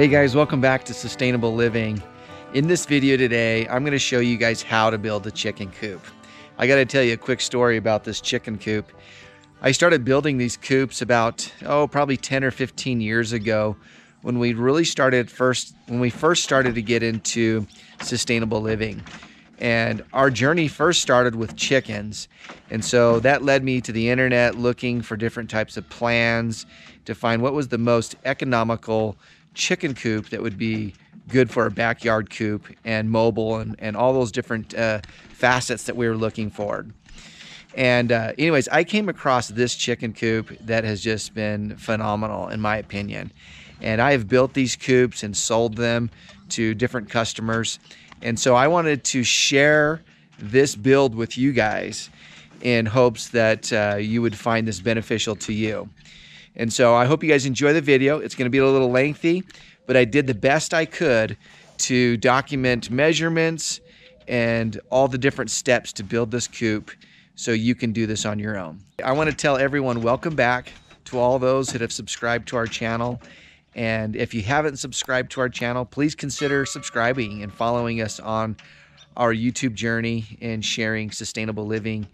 Hey guys, welcome back to Sustainable Living. In this video today, I'm going to show you guys how to build a chicken coop. I got to tell you a quick story about this chicken coop. I started building these coops about, oh, probably 10 or 15 years ago when we really started first, when we first started to get into sustainable living. And our journey first started with chickens. And so that led me to the internet looking for different types of plans to find what was the most economical chicken coop that would be good for a backyard coop and mobile and, and all those different uh, facets that we were looking for. And uh, anyways, I came across this chicken coop that has just been phenomenal in my opinion. And I have built these coops and sold them to different customers. And so I wanted to share this build with you guys in hopes that uh, you would find this beneficial to you. And so I hope you guys enjoy the video. It's going to be a little lengthy, but I did the best I could to document measurements and all the different steps to build this coop so you can do this on your own. I want to tell everyone welcome back to all those that have subscribed to our channel. And if you haven't subscribed to our channel, please consider subscribing and following us on our YouTube journey and sharing sustainable living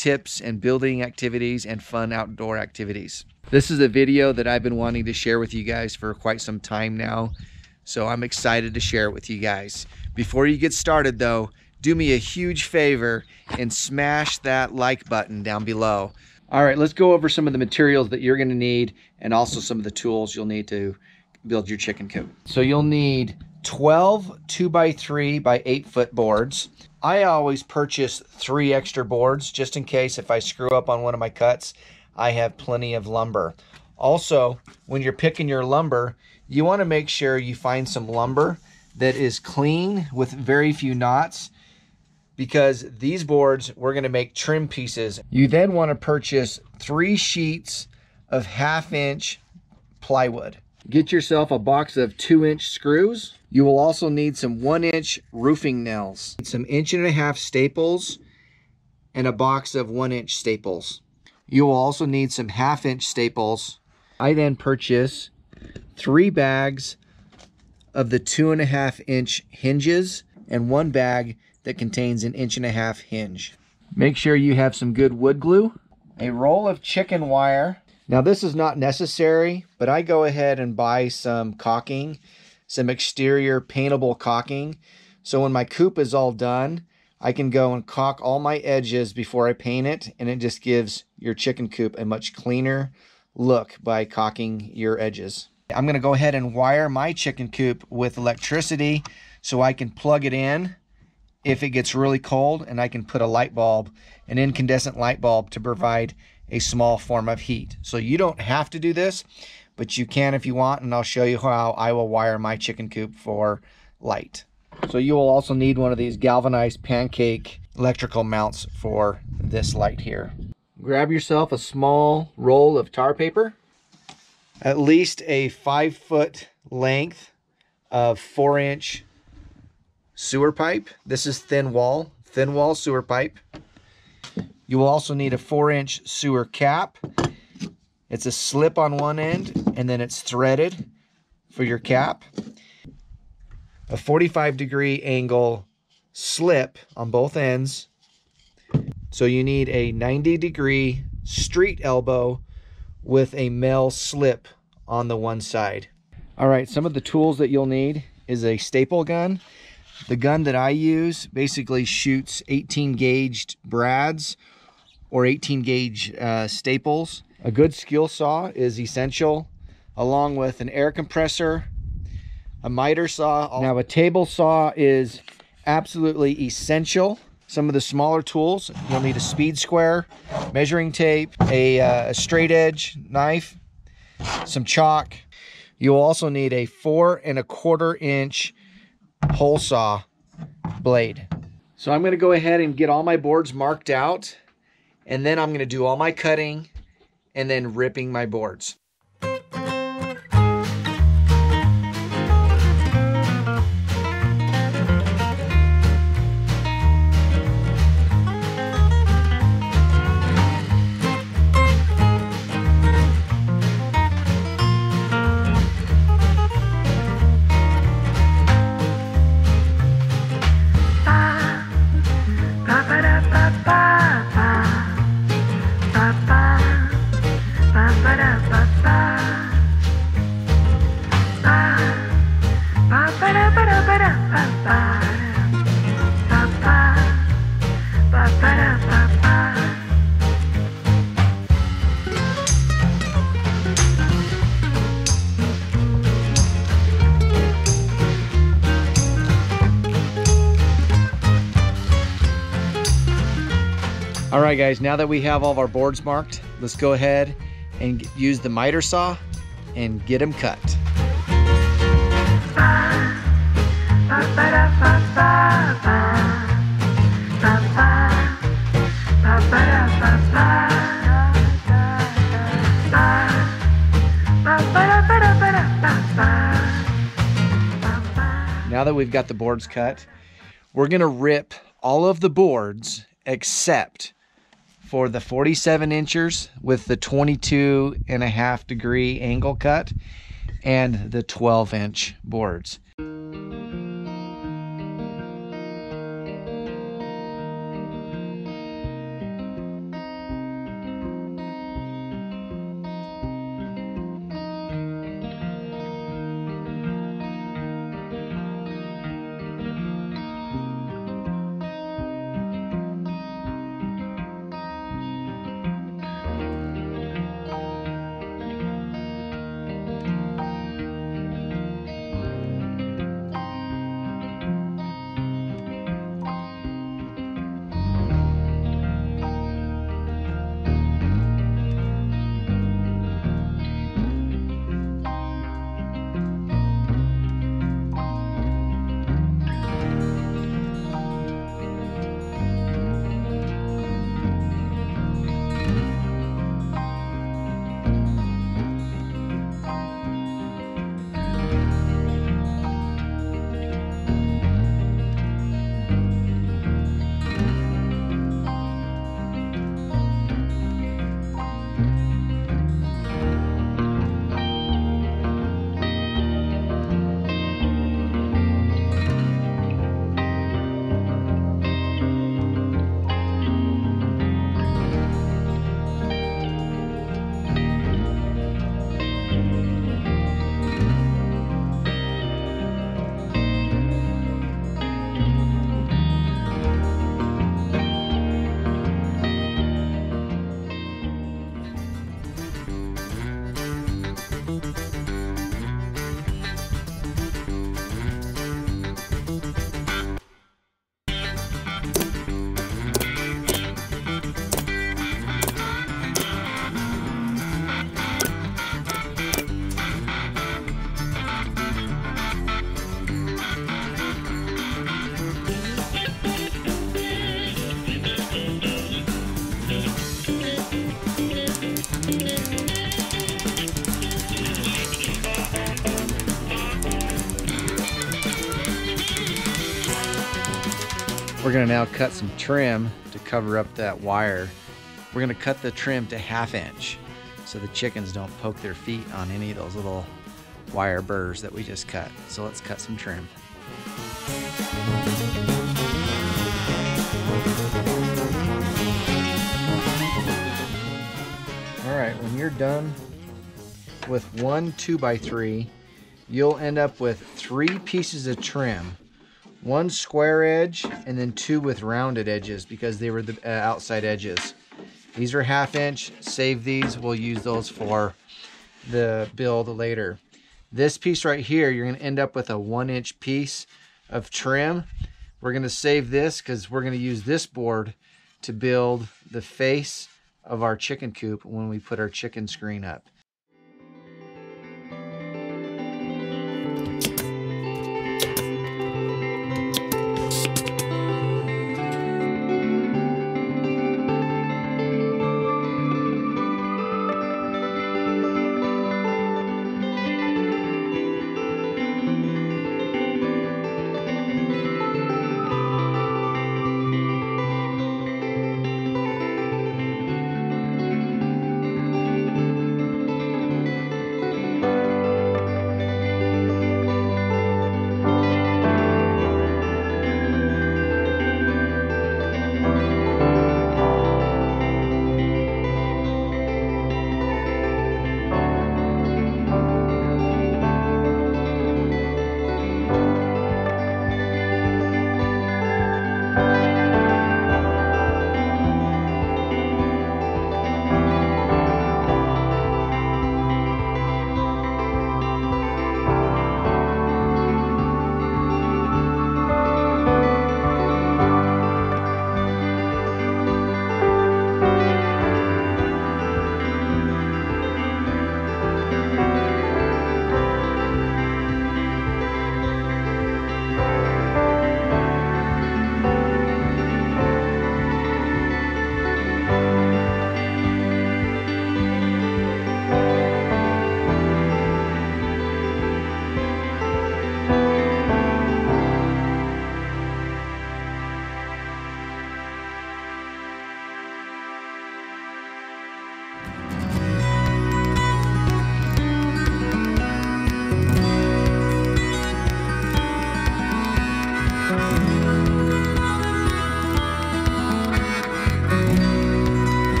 tips and building activities and fun outdoor activities. This is a video that I've been wanting to share with you guys for quite some time now. So I'm excited to share it with you guys. Before you get started though, do me a huge favor and smash that like button down below. All right, let's go over some of the materials that you're gonna need and also some of the tools you'll need to build your chicken coop. So you'll need 12 2 by 3 by 8 foot boards. I always purchase three extra boards just in case if I screw up on one of my cuts, I have plenty of lumber. Also, when you're picking your lumber, you want to make sure you find some lumber that is clean with very few knots because these boards we're going to make trim pieces. You then want to purchase three sheets of half inch plywood. Get yourself a box of two inch screws. You will also need some one inch roofing nails, some inch and a half staples, and a box of one inch staples. You will also need some half inch staples. I then purchase three bags of the two and a half inch hinges and one bag that contains an inch and a half hinge. Make sure you have some good wood glue, a roll of chicken wire. Now this is not necessary, but I go ahead and buy some caulking, some exterior paintable caulking. So when my coop is all done, I can go and caulk all my edges before I paint it, and it just gives your chicken coop a much cleaner look by caulking your edges. I'm going to go ahead and wire my chicken coop with electricity so I can plug it in if it gets really cold and I can put a light bulb, an incandescent light bulb to provide a small form of heat. So you don't have to do this, but you can if you want and I'll show you how I will wire my chicken coop for light. So you will also need one of these galvanized pancake electrical mounts for this light here. Grab yourself a small roll of tar paper, at least a five foot length of four inch sewer pipe. This is thin wall, thin wall sewer pipe. You will also need a four inch sewer cap. It's a slip on one end and then it's threaded for your cap a 45 degree angle slip on both ends. So you need a 90 degree street elbow with a male slip on the one side. All right, some of the tools that you'll need is a staple gun. The gun that I use basically shoots 18 gauged brads or 18 gauge uh, staples. A good skill saw is essential along with an air compressor, a miter saw. Now a table saw is absolutely essential. Some of the smaller tools, you'll need a speed square, measuring tape, a, uh, a straight edge knife, some chalk. You'll also need a four and a quarter inch hole saw blade. So I'm going to go ahead and get all my boards marked out and then I'm going to do all my cutting and then ripping my boards. All right, guys, now that we have all of our boards marked, let's go ahead and use the miter saw and get them cut. Now that we've got the boards cut, we're gonna rip all of the boards except for the 47 inchers with the 22 and a half degree angle cut and the 12 inch boards. We're gonna now cut some trim to cover up that wire. We're gonna cut the trim to half inch so the chickens don't poke their feet on any of those little wire burrs that we just cut. So let's cut some trim. All right, when you're done with one two by three, you'll end up with three pieces of trim one square edge and then two with rounded edges because they were the uh, outside edges. These are half inch, save these, we'll use those for the build later. This piece right here, you're gonna end up with a one inch piece of trim. We're gonna save this because we're gonna use this board to build the face of our chicken coop when we put our chicken screen up.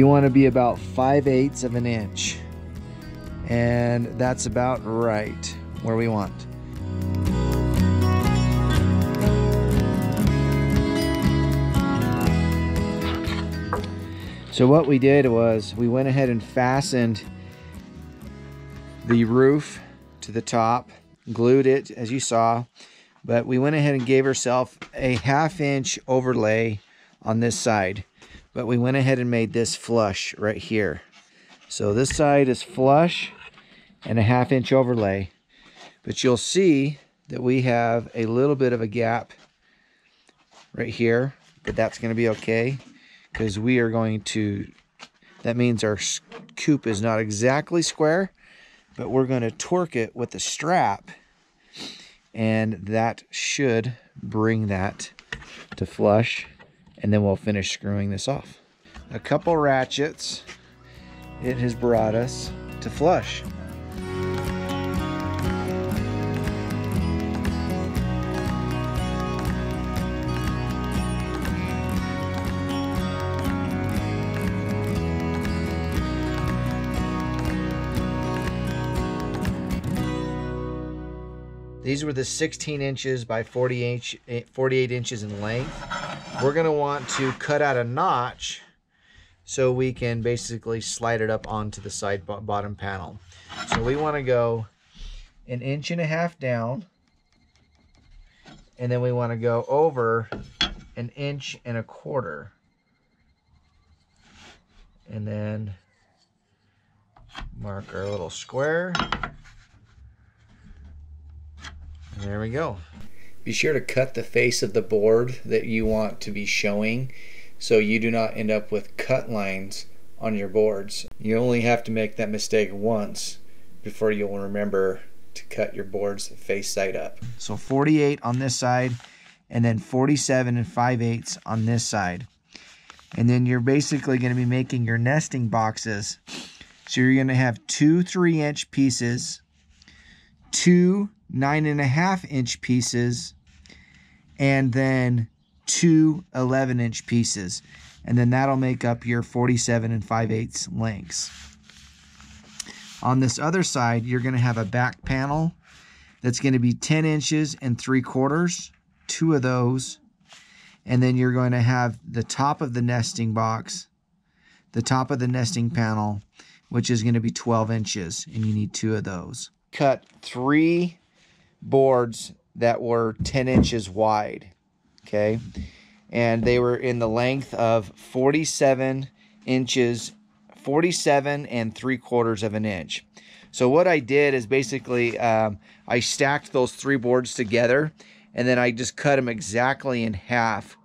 You want to be about 5 eighths of an inch. And that's about right where we want. So what we did was we went ahead and fastened the roof to the top, glued it as you saw, but we went ahead and gave ourselves a half inch overlay on this side. But we went ahead and made this flush right here. So this side is flush and a half inch overlay. But you'll see that we have a little bit of a gap right here, but that's going to be okay because we are going to, that means our coop is not exactly square, but we're going to torque it with the strap and that should bring that to flush and then we'll finish screwing this off. A couple ratchets, it has brought us to flush. These were the 16 inches by 40 inch, 48 inches in length. We're gonna want to cut out a notch so we can basically slide it up onto the side bottom panel. So we wanna go an inch and a half down and then we wanna go over an inch and a quarter. And then mark our little square. There we go. Be sure to cut the face of the board that you want to be showing so you do not end up with cut lines on your boards. You only have to make that mistake once before you'll remember to cut your boards face side up. So 48 on this side and then 47 and 5 eighths on this side. And then you're basically going to be making your nesting boxes. So you're going to have two 3 inch pieces, two nine and a half inch pieces, and then two 11 inch pieces. And then that'll make up your 47 and 5 eighths lengths. On this other side, you're going to have a back panel that's going to be 10 inches and 3 quarters, two of those. And then you're going to have the top of the nesting box, the top of the nesting panel, which is going to be 12 inches, and you need two of those. Cut three boards that were 10 inches wide. Okay. And they were in the length of 47 inches, 47 and three quarters of an inch. So what I did is basically um, I stacked those three boards together and then I just cut them exactly in half.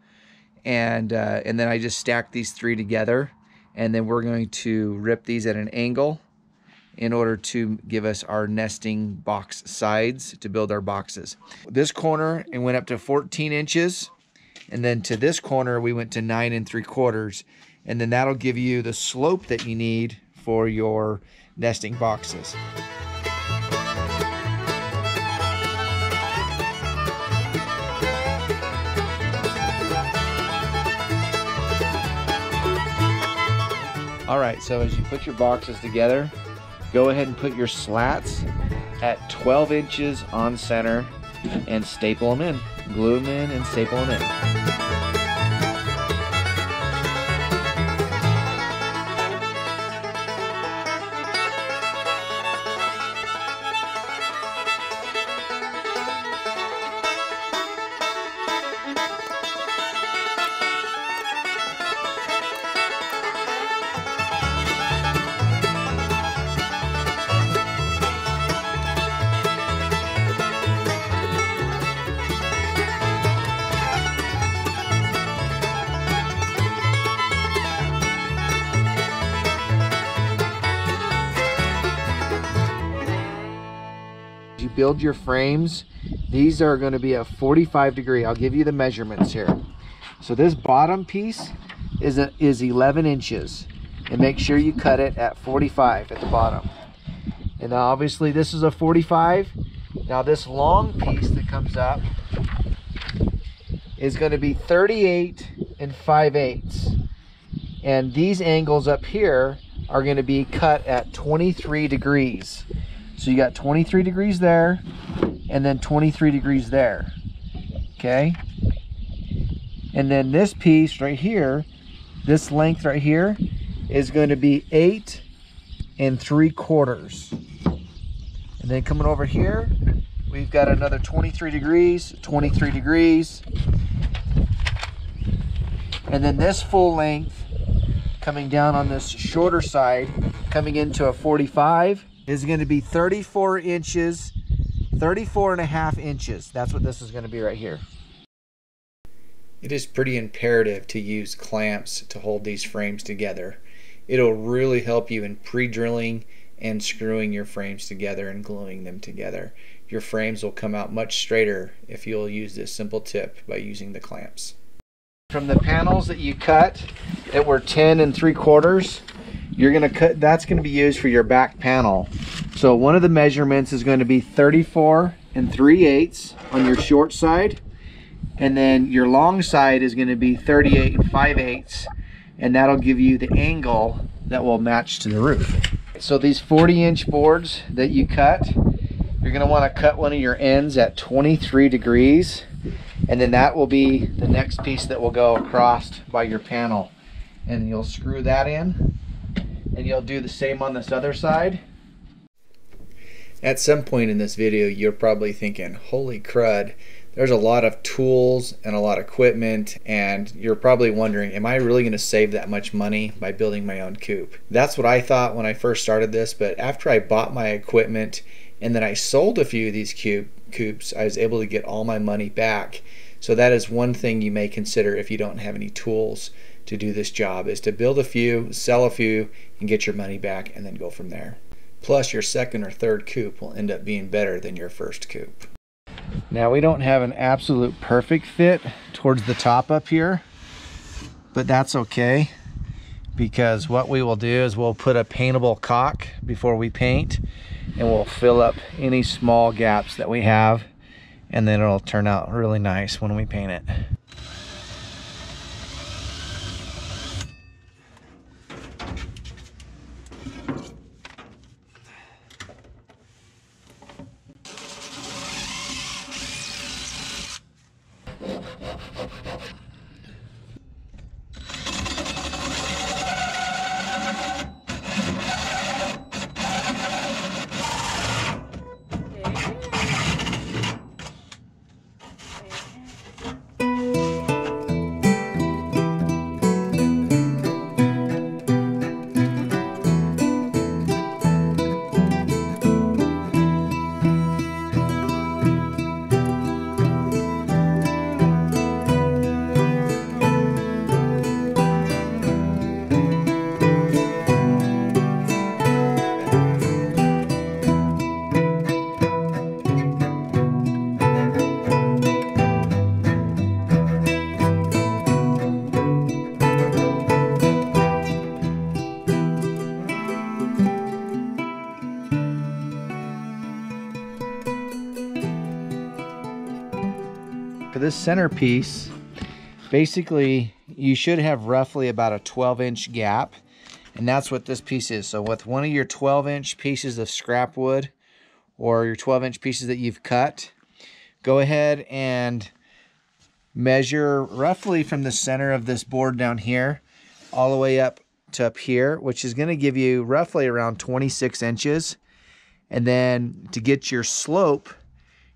And, uh, and then I just stacked these three together and then we're going to rip these at an angle in order to give us our nesting box sides to build our boxes. This corner, it went up to 14 inches. And then to this corner, we went to nine and three quarters. And then that'll give you the slope that you need for your nesting boxes. All right, so as you put your boxes together, Go ahead and put your slats at 12 inches on center and staple them in. Glue them in and staple them in. Build your frames, these are going to be a 45 degree. I'll give you the measurements here. So this bottom piece is, a, is 11 inches. And make sure you cut it at 45 at the bottom. And obviously this is a 45. Now this long piece that comes up is going to be 38 and 5 eighths. And these angles up here are gonna be cut at 23 degrees. So you got 23 degrees there and then 23 degrees there, okay? And then this piece right here, this length right here is going to be eight and three quarters. And then coming over here, we've got another 23 degrees, 23 degrees. And then this full length coming down on this shorter side, coming into a 45, is going to be 34 inches, 34 and a half inches. That's what this is going to be right here. It is pretty imperative to use clamps to hold these frames together. It'll really help you in pre-drilling and screwing your frames together and gluing them together. Your frames will come out much straighter if you'll use this simple tip by using the clamps. From the panels that you cut that were 10 and 3 quarters, you're to cut, that's to be used for your back panel. So one of the measurements is going to be 34 and 3 eighths on your short side. And then your long side is going to be 38 and 5 eighths and that'll give you the angle that will match to the roof. So these 40 inch boards that you cut you're going to want to cut one of your ends at 23 degrees. And then that will be the next piece that will go across by your panel. And you'll screw that in and you'll do the same on this other side? At some point in this video you're probably thinking holy crud there's a lot of tools and a lot of equipment and you're probably wondering am i really going to save that much money by building my own coop that's what i thought when i first started this but after i bought my equipment and then i sold a few of these coop, coops i was able to get all my money back. So that is one thing you may consider if you don't have any tools to do this job is to build a few sell a few and get your money back and then go from there plus your second or third coop will end up being better than your first coop now we don't have an absolute perfect fit towards the top up here, but that's okay because what we will do is we'll put a paintable caulk before we paint and we'll fill up any small gaps that we have and then it'll turn out really nice when we paint it. For this centerpiece, basically you should have roughly about a 12 inch gap and that's what this piece is. So with one of your 12 inch pieces of scrap wood or your 12 inch pieces that you've cut, go ahead and measure roughly from the center of this board down here all the way up to up here, which is going to give you roughly around 26 inches. And then to get your slope,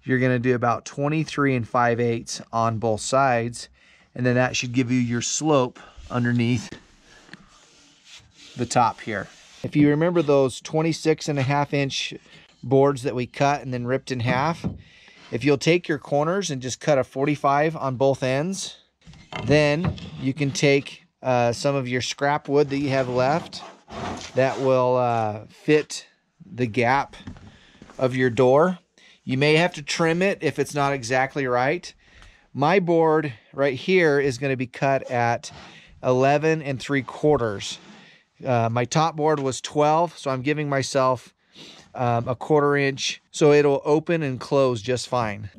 you're going to do about 23 and 5 eighths on both sides. And then that should give you your slope underneath the top here. If you remember those 26 and a half inch boards that we cut and then ripped in half, if you'll take your corners and just cut a 45 on both ends, then you can take uh, some of your scrap wood that you have left that will uh, fit the gap of your door you may have to trim it if it's not exactly right. My board right here is going to be cut at 11 and 3 quarters. Uh, my top board was 12, so I'm giving myself um, a quarter inch so it'll open and close just fine.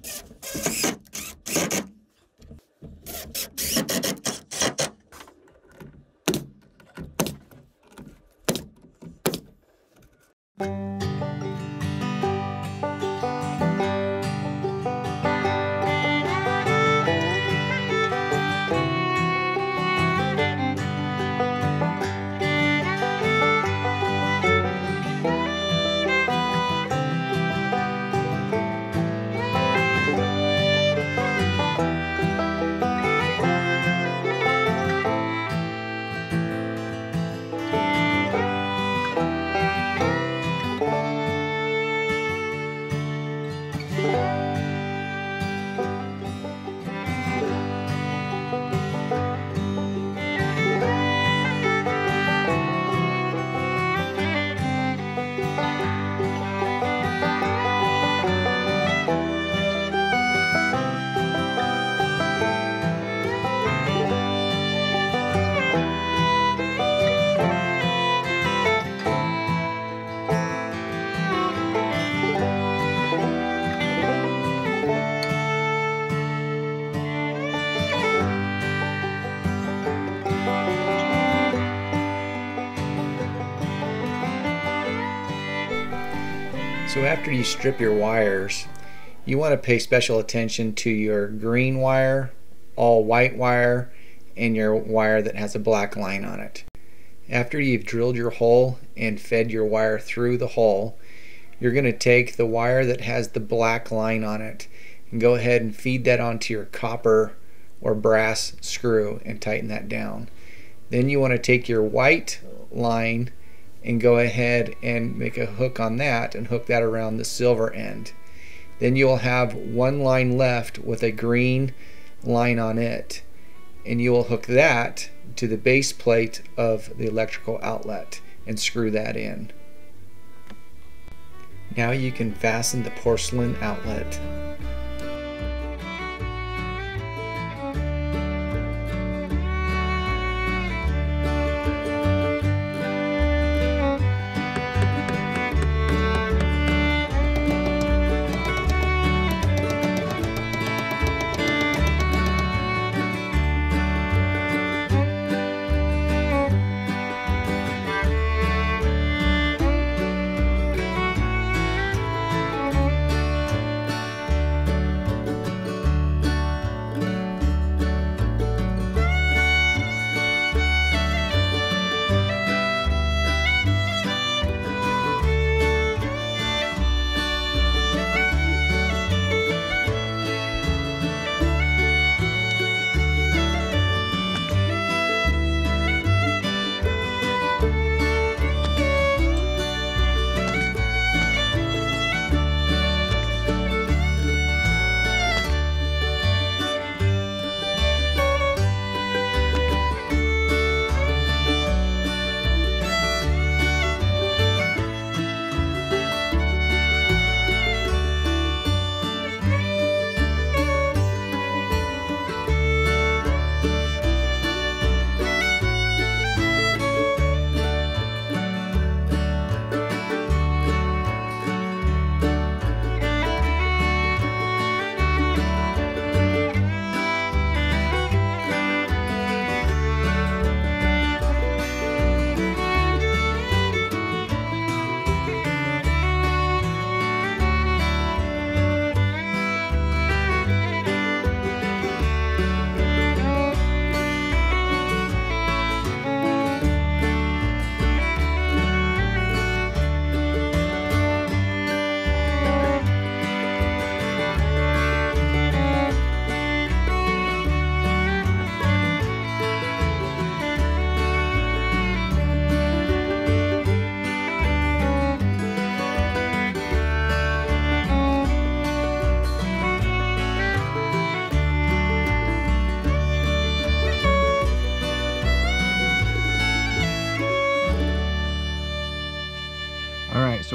So after you strip your wires, you want to pay special attention to your green wire, all white wire, and your wire that has a black line on it. After you've drilled your hole and fed your wire through the hole, you're going to take the wire that has the black line on it and go ahead and feed that onto your copper or brass screw and tighten that down. Then you want to take your white line and go ahead and make a hook on that and hook that around the silver end. Then you'll have one line left with a green line on it and you will hook that to the base plate of the electrical outlet and screw that in. Now you can fasten the porcelain outlet.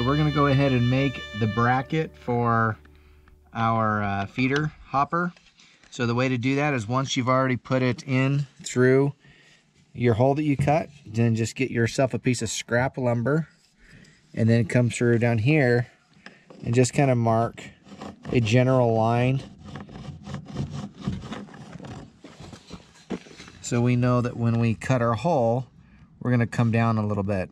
We're gonna go ahead and make the bracket for our uh, feeder hopper. So the way to do that is once you've already put it in through your hole that you cut, then just get yourself a piece of scrap lumber and then come through down here and just kind of mark a general line so we know that when we cut our hole, we're gonna come down a little bit.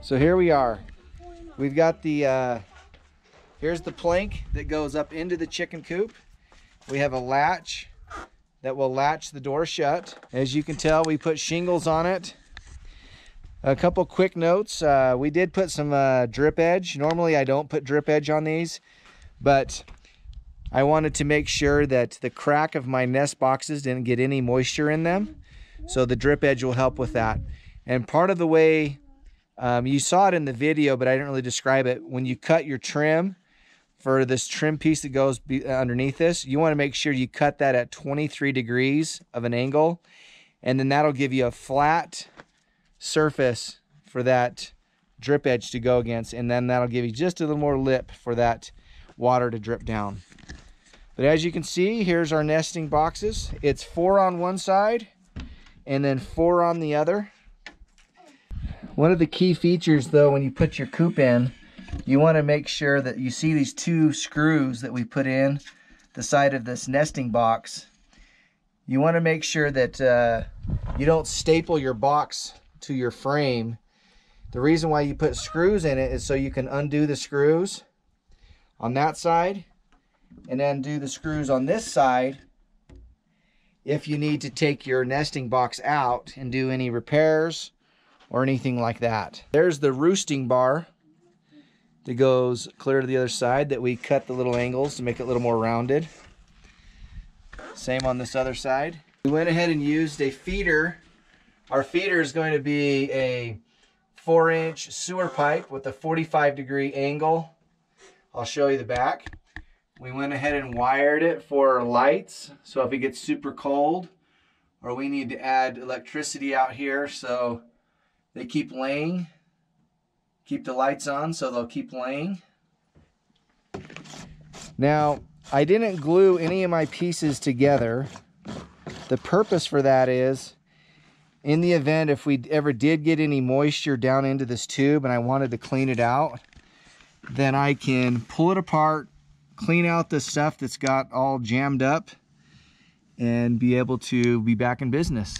So here we are. We've got the, uh, here's the plank that goes up into the chicken coop. We have a latch that will latch the door shut. As you can tell, we put shingles on it. A couple quick notes. Uh, we did put some uh, drip edge. Normally I don't put drip edge on these, but I wanted to make sure that the crack of my nest boxes didn't get any moisture in them. So the drip edge will help with that. And part of the way, um, you saw it in the video, but I didn't really describe it. When you cut your trim for this trim piece that goes uh, underneath this, you want to make sure you cut that at 23 degrees of an angle. And then that'll give you a flat surface for that drip edge to go against. And then that'll give you just a little more lip for that water to drip down. But as you can see, here's our nesting boxes. It's four on one side and then four on the other. One of the key features though, when you put your coop in, you want to make sure that you see these two screws that we put in the side of this nesting box. You want to make sure that uh, you don't staple your box to your frame. The reason why you put screws in it is so you can undo the screws on that side and then do the screws on this side if you need to take your nesting box out and do any repairs or anything like that. There's the roosting bar that goes clear to the other side that we cut the little angles to make it a little more rounded. Same on this other side. We went ahead and used a feeder. Our feeder is going to be a four inch sewer pipe with a 45 degree angle. I'll show you the back. We went ahead and wired it for lights. So if it gets super cold or we need to add electricity out here so they keep laying, keep the lights on so they'll keep laying. Now, I didn't glue any of my pieces together. The purpose for that is in the event if we ever did get any moisture down into this tube and I wanted to clean it out, then I can pull it apart, clean out the stuff that's got all jammed up and be able to be back in business.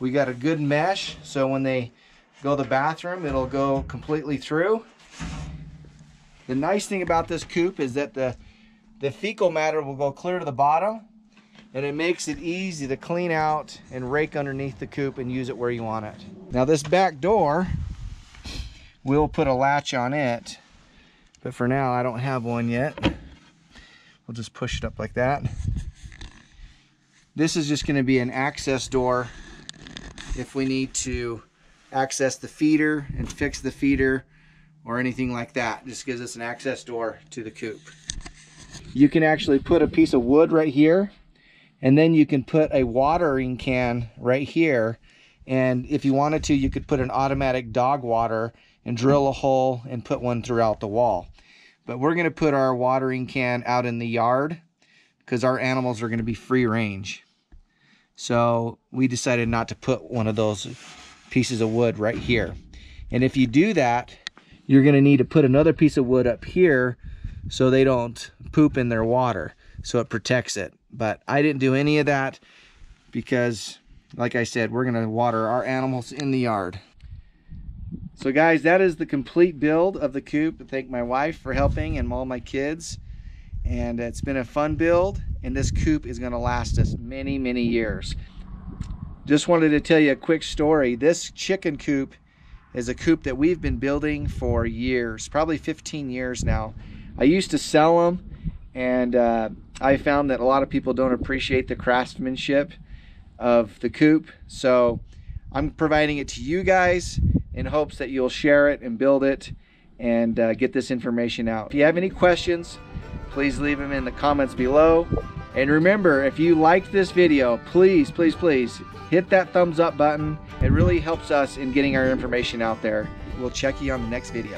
We got a good mesh so when they go to the bathroom it'll go completely through. The nice thing about this coop is that the, the fecal matter will go clear to the bottom and it makes it easy to clean out and rake underneath the coop and use it where you want it. Now this back door, we'll put a latch on it but for now, I don't have one yet. We'll just push it up like that. This is just going to be an access door if we need to access the feeder and fix the feeder or anything like that. Just gives us an access door to the coop. You can actually put a piece of wood right here and then you can put a watering can right here and if you wanted to you could put an automatic dog water and drill a hole and put one throughout the wall. But we're going to put our watering can out in the yard because our animals are going to be free range. So we decided not to put one of those pieces of wood right here. And if you do that, you're going to need to put another piece of wood up here so they don't poop in their water. So it protects it. But I didn't do any of that because, like I said, we're going to water our animals in the yard. So guys, that is the complete build of the coop. Thank my wife for helping and all my kids. And it's been a fun build and this coop is gonna last us many, many years. Just wanted to tell you a quick story. This chicken coop is a coop that we've been building for years, probably 15 years now. I used to sell them and uh, I found that a lot of people don't appreciate the craftsmanship of the coop. So I'm providing it to you guys in hopes that you'll share it and build it and uh, get this information out. If you have any questions, please leave them in the comments below. And remember, if you liked this video, please, please, please hit that thumbs up button. It really helps us in getting our information out there. We'll check you on the next video.